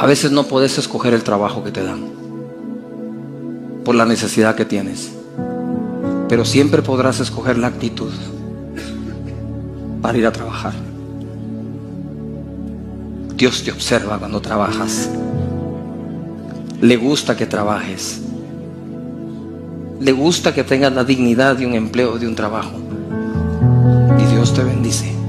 A veces no puedes escoger el trabajo que te dan por la necesidad que tienes, pero siempre podrás escoger la actitud para ir a trabajar. Dios te observa cuando trabajas. Le gusta que trabajes. Le gusta que tengas la dignidad de un empleo, de un trabajo. Y Dios te bendice.